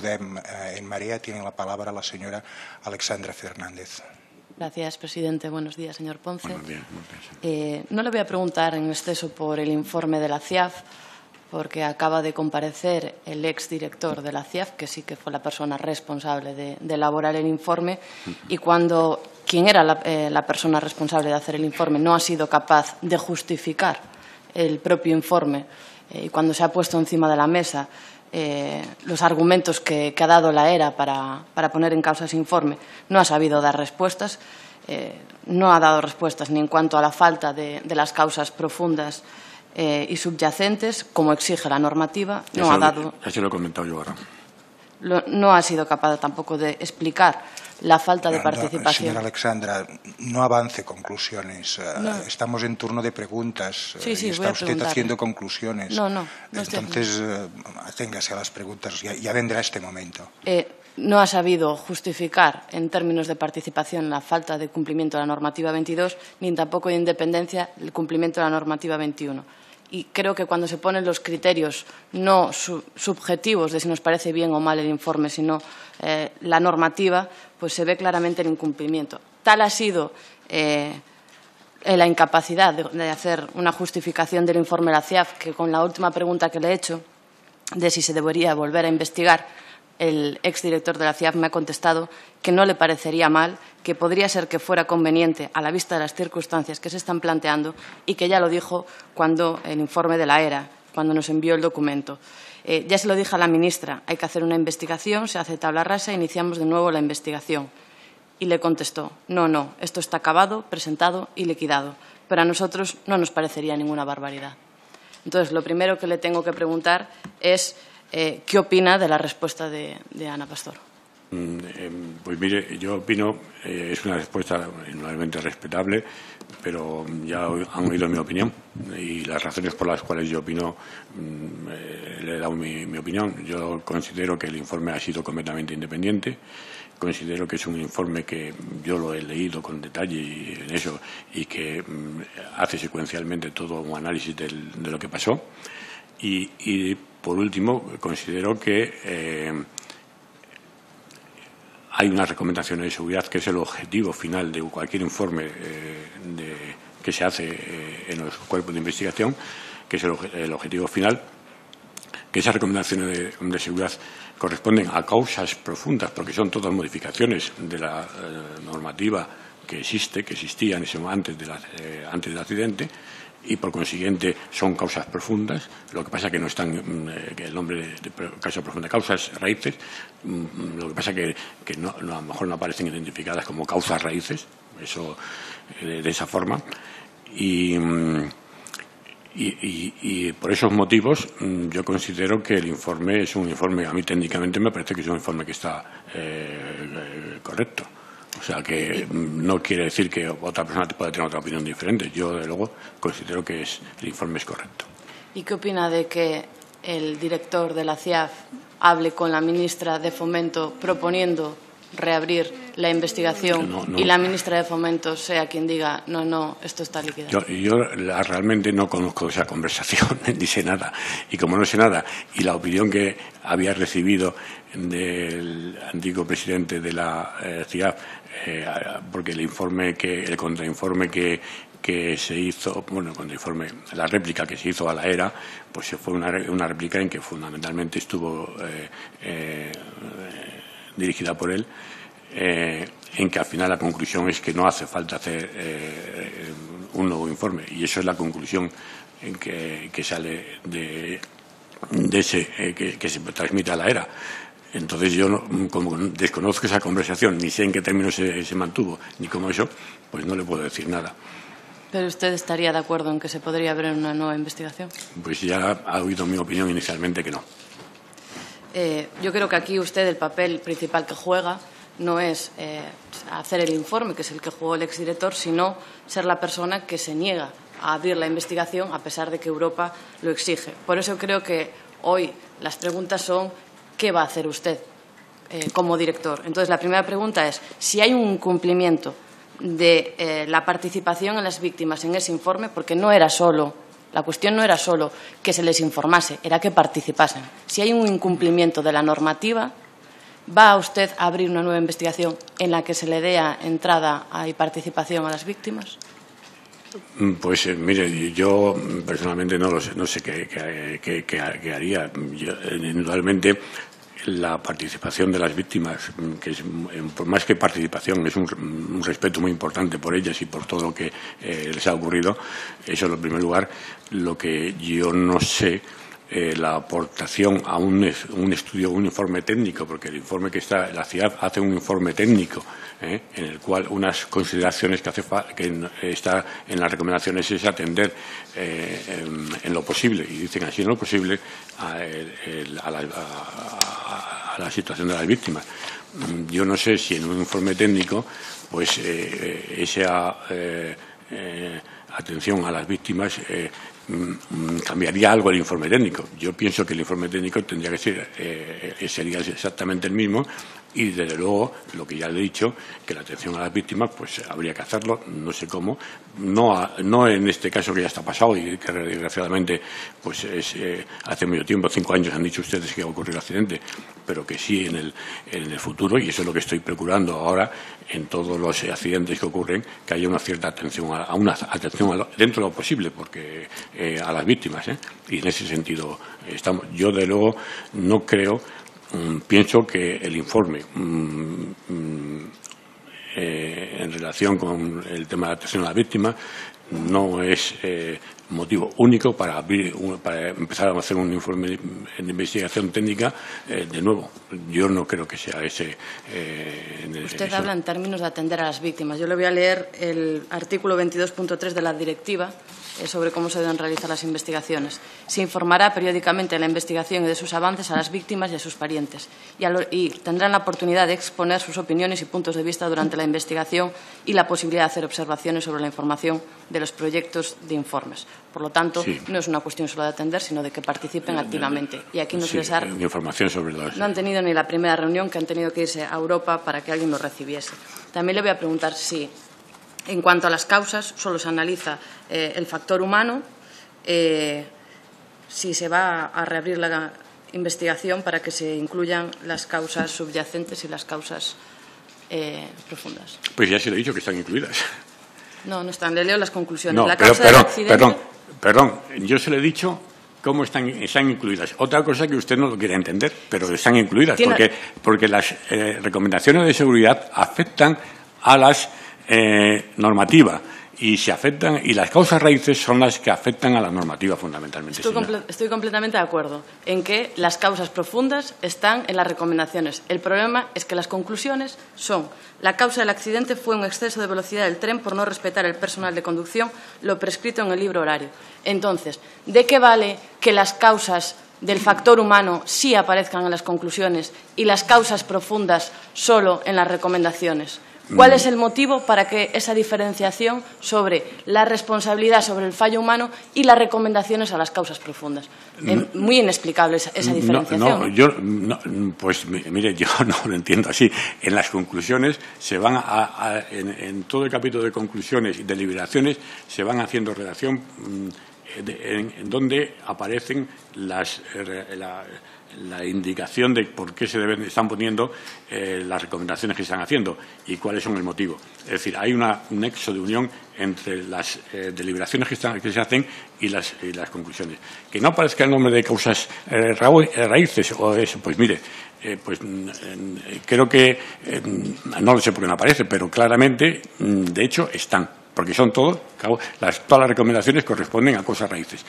Podem eh, en Marea. Tiene la palabra la señora Alexandra Fernández. Gracias, presidente. Buenos días, señor Ponce. Buenos días. Eh, no le voy a preguntar en exceso por el informe de la CIAF, porque acaba de comparecer el exdirector de la CIAF, que sí que fue la persona responsable de, de elaborar el informe, y cuando quien era la, eh, la persona responsable de hacer el informe no ha sido capaz de justificar el propio informe, eh, y cuando se ha puesto encima de la mesa eh, los argumentos que, que, ha dado la ERA para, para, poner en causa ese informe, no ha sabido dar respuestas. Eh, no ha dado respuestas ni en cuanto a la falta de, de las causas profundas eh, y subyacentes, como exige la normativa. No ha lo- dado Ya se lo he comentado yo ahora. Lo- no ha sido capaz tampoco de explicar la falta de No, no, participación. señora Alexandra, no avance conclusiones. Eh, No. Estamos en turno de preguntas eh, Sí, sí, y está usted haciendo conclusiones. No, no, Entonces, eh, aténgase a las preguntas. Ya, ya vendrá este momento. Eh, no ha sabido justificar en términos de participación la falta de cumplimiento de la normativa 22 ni tampoco de independencia el cumplimiento de la normativa 21. Y creo que cuando se ponen los criterios no su- subjetivos de si nos parece bien o mal el informe, sino eh, la normativa, pues se ve claramente el incumplimiento. Tal ha sido eh, eh, la incapacidad de, de hacer una justificación del informe de la CIAF que con la última pregunta que le he hecho de si se debería volver a investigar, el exdirector de la CIAF me ha contestado que no le parecería mal, que podría ser que fuera conveniente a la vista de las circunstancias que se están planteando y que ya lo dijo cuando el informe de la ERA, cuando nos envió el documento. Eh, ya se lo dije a la ministra, hay que hacer una investigación, se hace tabla rasa, iniciamos de nuevo la investigación. Y le contestó, no, no, esto está acabado, presentado y liquidado. Pero a nosotros no nos parecería ninguna barbaridad. Entonces, lo primero que le tengo que preguntar es eh, qué opina de la respuesta de, de Ana Pastor. Mm, eh, Pues mire, yo opino, eh, es una respuesta enormemente respetable, pero ya han oído mi opinión y las razones por las cuales yo opino, mm, eh, le he dado mi, mi opinión. Yo considero que el informe ha sido completamente independiente, considero que es un informe que yo lo he leído con detalle y en eso y que mm, hace secuencialmente todo un análisis del- de lo que pasó. Y, por último, considero que eh, hay unas recomendaciones de seguridad que es el objetivo final de cualquier informe eh, que se hace eh, en los cuerpos de investigación, que es el, obje- el objetivo final, que esas recomendaciones de, seguridad corresponden a causas profundas, porque son todas modificaciones de la normativa que existe, que existía en ese antes del accidente, y por consiguiente son causas profundas. Lo que pasa que no están, mm, eh, que el nombre de, causa profunda, causas raíces, mm, lo que pasa que, que no, a lo mejor no aparecen identificadas como causas raíces, eso eh, de, esa forma. Y. mm, por esos motivos mm, yo considero que el informe es un informe, a mí técnicamente me parece que es un informe que está eh, correcto. O sea que no quiere decir que otra persona pueda tener otra opinión diferente. Yo, de luego, considero que es, el informe es correcto. ¿Y qué opina de que el director de la CIAF hable con la ministra de Fomento proponiendo reabrir la investigación No, no. y la ministra de Fomento sea quien diga no, no, esto está liquidado? Yo, yo la- realmente no conozco esa conversación, ni sé nada. Y como no sé nada, y la opinión que había recibido del antiguo presidente de la eh, CIAF, eh, porque el informe que, el contrainforme que, que se hizo, bueno, el contrainforme, la réplica que se hizo a la ERA, pues se fue una, una réplica en que fundamentalmente estuvo eh, eh, dirigida por él, eh, en que al final la conclusión es que no hace falta hacer eh, un nuevo informe. Y eso es la conclusión en que, que sale de, de ese eh, que, que se transmite a la era. Entonces yo, no- como desconozco esa conversación, ni sé en qué términos se, se mantuvo, ni cómo eso, pues no le puedo decir nada. ¿Pero usted estaría de acuerdo en que se podría abrir una nueva investigación? Pues ya ha oído mi opinión inicialmente que no. Eh, yo creo que aquí usted el papel principal que juega no es eh, hacer el informe, que es el que jugó el exdirector, sino ser la persona que se niega a abrir la investigación a pesar de que Europa lo exige. Por eso creo que hoy las preguntas son ¿qué va a hacer usted eh, como director? Entonces, la primera pregunta es si hay un cumplimiento de la participación en las víctimas en ese informe, porque no era solo la cuestión no era solo que se les informase, era que participasen. Si hay un incumplimiento de la normativa, ¿Va usted a abrir una nueva investigación en la que se le dé entrada y participación a las víctimas? Mm, pues eh, mire, yo personalmente no lo sé, no sé qué, haría. Yo, indudablemente la participación de las víctimas, mm, que es por más que participación, es un, respeto muy importante por ellas y por todo lo que eh, les ha ocurrido. Eso en primer lugar. Lo que yo no sé eh, la aportación a un, estudio, un informe técnico, porque el informe que está, la ciudad hace un informe técnico eh, en el cual unas consideraciones que hace que está en las recomendaciones es atender eh, en, lo posible, y dicen así en lo posible, a, la, situación de las víctimas. Mm, yo no sé si en un informe técnico, pues esa atención a las víctimas Mm, cambiaría algo el informe técnico. Yo pienso que el informe técnico tendría que ser eh, sería exactamente el mismo y desde luego lo que ya le he dicho que la atención a las víctimas pues habría que hacerlo no sé cómo no no en este caso que ya está pasado y que desgraciadamente pues es, eh, hace mucho tiempo cinco años han dicho ustedes que ha ocurrido el accidente pero que sí en el en el futuro y eso es lo que estoy procurando ahora en todos los accidentes que ocurren que haya una cierta atención a, una atención dentro de lo posible porque eh, a las víctimas ¿eh? y en ese sentido estamos yo de luego no creo pienso que el informe mm, mm, eh, en relación con el tema de la atención a la víctima no es eh, motivo único para, abrir para empezar a hacer un informe de, investigación técnica eh, de nuevo. Yo no creo que sea ese. Usted habla en términos de atender a las víctimas. Yo le voy a leer el artículo 22.3 de la directiva eh, sobre cómo se deben realizar las investigaciones. Se informará periódicamente de la investigación y de sus avances a las víctimas y a sus parientes y, tendrán la oportunidad de exponer sus opiniones y puntos de vista durante la investigación y la posibilidad de hacer observaciones sobre la información de los proyectos de informes. Por lo tanto, no es una cuestión solo de atender, sino de que participen activamente. Y aquí no se les ha... información sobre No han tenido ni la primera reunión que han tenido que irse a Europa para que alguien los recibiese. También le voy a preguntar si en cuanto a las causas, solo se analiza eh, el factor humano, eh, si se va a reabrir la investigación para que se incluyan las causas subyacentes y las causas eh, profundas. Pues ya se lo he dicho que están incluidas. No, no están. Le leo las conclusiones. la causa perdón, perdón, perdón, yo se lo he dicho cómo están, están incluidas. Otra cosa que usted no lo quiere entender, pero están incluidas, porque, porque las recomendaciones de seguridad afectan a las eh, normativa y se afectan y las causas raíces son las que afectan a la normativa fundamentalmente. Estoy, completamente de acuerdo en que las causas profundas están en las recomendaciones. El problema es que las conclusiones son la causa del accidente fue un exceso de velocidad del tren por no respetar el personal de conducción, lo prescrito en el libro horario. Entonces, ¿de qué vale que las causas del factor humano sí aparezcan en las conclusiones y las causas profundas solo en las recomendaciones? ¿Cuál es el motivo para que esa diferenciación sobre la responsabilidad sobre el fallo humano y las recomendaciones a las causas profundas? Muy inexplicable esa, diferenciación. No, yo, pues mire, yo no lo entiendo así. En las conclusiones se van a, en, todo el capítulo de conclusiones y deliberaciones se van haciendo relación mm, en, donde aparecen las, eh, la indicación de por qué se deben, están poniendo eh, las recomendaciones que están haciendo y cuáles son el motivo. Es decir, hay un nexo de unión entre las eh, deliberaciones que, están, que, se hacen y las, las, conclusiones. Que no aparezca el nombre de causas eh, raíces o eso, pues mire, pues mm, creo que no lo sé por qué no aparece, pero claramente, mm, de hecho, están porque son todos, las, todas las recomendaciones corresponden a cosas raíces.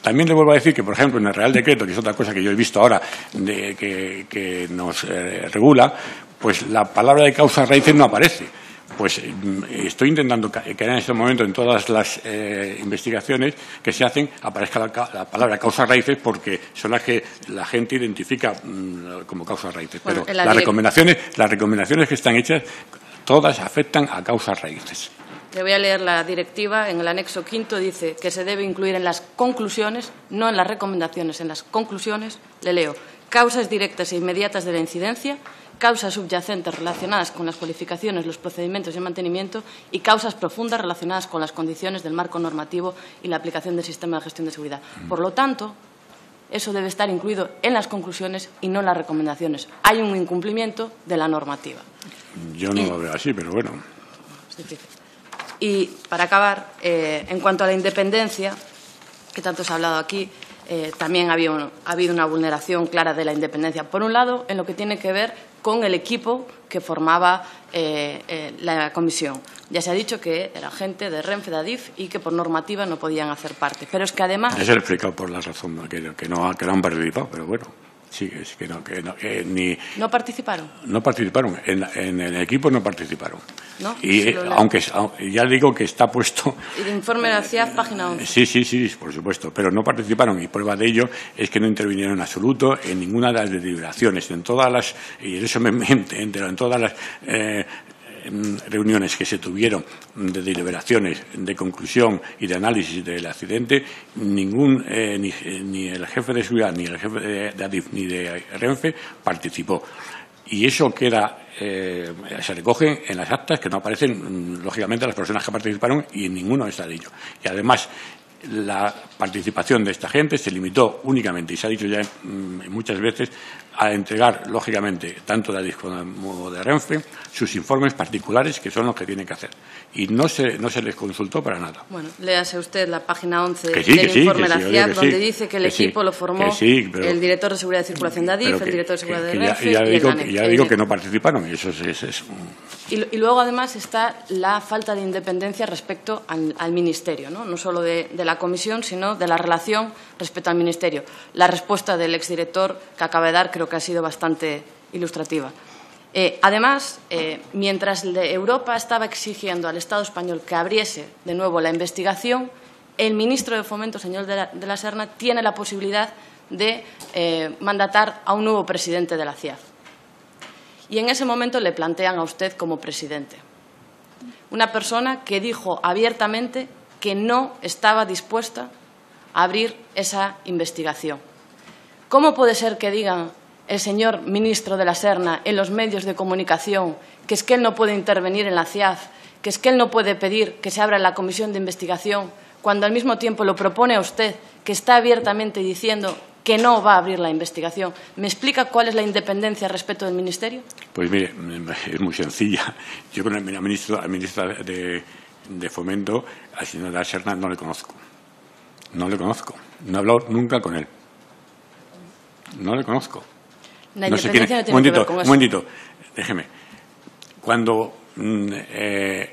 También le vuelvo a decir que, por ejemplo, en el Real Decreto, que es otra cosa que yo he visto ahora de, que, nos eh, regula, pues la palabra de causas raíces no aparece. Pues mm, estoy intentando que en este momento en todas las eh, investigaciones que se hacen aparezca la, palabra causas raíces porque son las que la gente identifica mm, como causas raíces. Pero las recomendaciones, las recomendaciones que están hechas todas afectan a causas raíces. Le voy a leer la directiva. En el anexo quinto dice que se debe incluir en las conclusiones, no en las recomendaciones, en las conclusiones, le leo, causas directas e inmediatas de la incidencia, causas subyacentes relacionadas con las cualificaciones, los procedimientos de mantenimiento y causas profundas relacionadas con las condiciones del marco normativo y la aplicación del sistema de gestión de seguridad. Por lo tanto, eso debe estar incluido en las conclusiones y no en las recomendaciones. Hay un incumplimiento de la normativa. Yo no lo veo así, pero bueno. Y para acabar, eh, en cuanto a la independencia, que tanto se ha hablado aquí, eh, también ha habido una vulneración clara de la independencia. Por un lado, en lo que tiene que ver con el equipo que formaba eh, la comisión. Ya se ha dicho que era gente de Renfe, de Adif y que por normativa no podían hacer parte. Pero es que además. Es explicado por la razón que, que, no, que no han participado, pero bueno. Sí, es que no, que no, ni... ¿No participaron? No participaron, en, en el equipo no participaron. ¿No? Y aunque ya digo que está puesto... El informe de la página 11. Sí, sí, sí, por supuesto, pero no participaron y prueba de ello es que no intervinieron en absoluto en ninguna de las deliberaciones, en todas las, y eso me, entero, en todas las eh, reuniones que se tuvieron de deliberaciones, de conclusión y de análisis del accidente, ningún, eh, ni, el jefe de seguridad, ni el jefe de, ADIF, ni de Renfe participó. Y eso queda, eh, se recoge en las actas que no aparecen, mm, lógicamente, las personas que participaron y ninguno está dicho. Y además, la participación de esta gente se limitó únicamente, y se ha dicho ya mm, muchas veces, a entregar, lógicamente, tanto de Adif como de Renfe, sus informes particulares, que son los que tienen que hacer. Y no se, no se les consultó para nada. Bueno, léase usted la página 11 del informe de la CIAP, donde dice que el equipo lo formó el director de Seguridad de Circulación de Adif, el director de Seguridad de Renfe ya, digo, y ya digo que no participaron, y eso es, es, y, luego, además, está la falta de independencia respecto al, Ministerio, ¿no? no solo de, la Comisión, sino de la relación respecto al Ministerio. La respuesta del exdirector que acaba de dar creo que ha sido bastante ilustrativa. Eh, además, eh, mientras Europa estaba exigiendo al Estado español que abriese de nuevo la investigación, el ministro de Fomento, señor de la, Serna, tiene la posibilidad de eh, mandatar a un nuevo presidente de la CIAF. Y en ese momento le plantean a usted como presidente. Una persona que dijo abiertamente que no estaba dispuesta a abrir esa investigación. ¿Cómo puede ser que digan el señor ministro de la Serna en los medios de comunicación que es que él no puede intervenir en la CIAF, que es que él no puede pedir que se abra la comisión de investigación, cuando al mismo tiempo lo propone a usted, que está abiertamente diciendo que no va a abrir la investigación. ¿Me explica cuál es la independencia respecto del Ministerio? Pues mire, es muy sencilla. Yo con el ministro, ministro de, Fomento, al señor de Serna, no le conozco. No le conozco. No he hablado nunca con él. No le conozco. La independencia no, tiene momentito, que ver con un momentito, déjeme. Cuando mm, eh,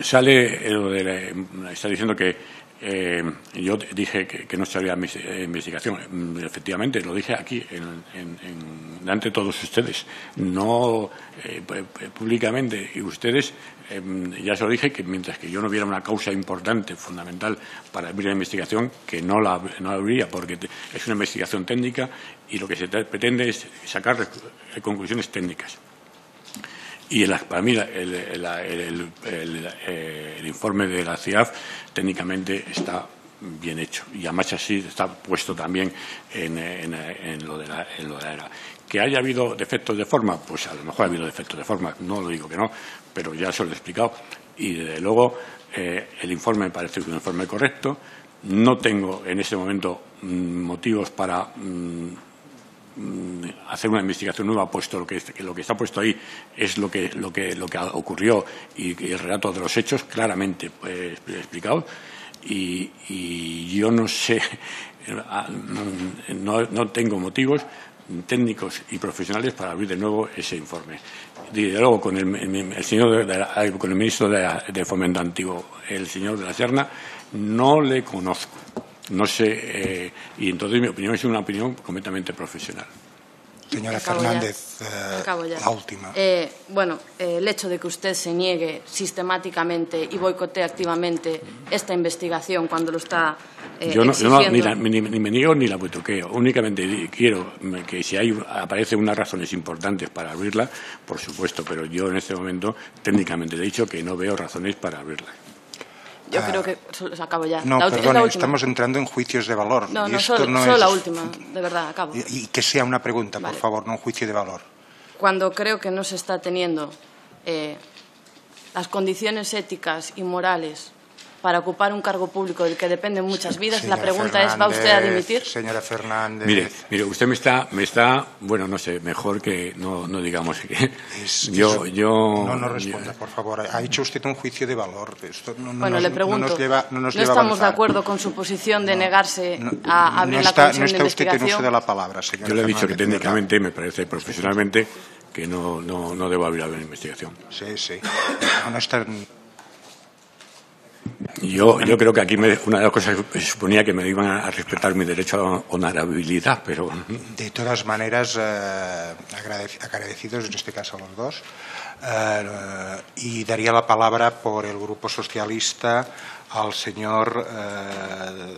sale lo de está diciendo que eh, yo dije que, no se había investigación. Mm, efectivamente, lo dije aquí, en, ante todos ustedes, no eh, públicamente. Y ustedes, em, ya se lo dije, que mientras que yo no viera una causa importante, fundamental para abrir la investigación, que no la, no la habría, porque es una investigación técnica y lo que se pretende es sacar conclusiones técnicas. Y para mí el, informe de la CIAF técnicamente está bien hecho. Y además así está puesto también en, lo de la, era. Que haya habido defectos de forma, pues a lo mejor ha habido defectos de forma, no lo digo que no, pero ya se lo he explicado. Y desde luego eh, el informe me parece un informe correcto. No tengo en este momento mm, motivos para Mm, hacer una investigación nueva, puesto lo que, lo que está puesto ahí es lo que, lo que, lo que ocurrió y, el relato de los hechos claramente pues, explicado. Y, yo no sé, no, no, tengo motivos técnicos y profesionales para abrir de nuevo ese informe. De luego, con el, señor con el ministro de, de, Fomento Antiguo, el señor de la Serna, no le conozco. No sé, eh, y entonces mi opinión es una opinión completamente profesional. Señora Fernández, eh, la última. Eh, bueno, el hecho de que usted se niegue sistemáticamente y boicotee activamente esta investigación cuando lo está yo, no, ni, me niego ni la boicoqueo. Únicamente quiero que si hay, aparecen unas razones importantes para abrirla, por supuesto, pero yo en este momento técnicamente he dicho que no veo razones para abrirla. Yo creo que acabo ya. No, perdón, estamos entrando en juicios de valor. No, no, solo, no la última, de verdad, acabo. Y, que sea una pregunta, por favor, no un juicio de valor. Cuando creo que no se está teniendo eh, las condiciones éticas y morales para ocupar un cargo público del que dependen muchas vidas. Señora la pregunta es, ¿va usted a Fernández, dimitir? Señora Fernández. Mire, mire, usted me está, me está, bueno, no sé, mejor que no, no digamos que es- yo, yo. No, no responda, por favor. Ha hecho usted un juicio de valor. Esto no, no Bueno, nos- le no pregunto, nos lleva, no nos ¿no lleva a estamos de avanzar. acuerdo con su posición de negarse No- a abrir no la comisión no de está usted en uso de la palabra, señora Yo le he dicho que Fernández, ¿verdad? técnicamente, me parece profesionalmente, que no, no, no debo abrir la investigación. Sí, sí. No, no está... Yo, yo creo que aquí me- una de las cosas que suponía que me iban a respetar mi derecho a la honorabilidad, pero De todas maneras, eh, agradec- agradecidos en este caso a los dos. Eh, y daría la palabra por el Grupo Socialista al señor eh,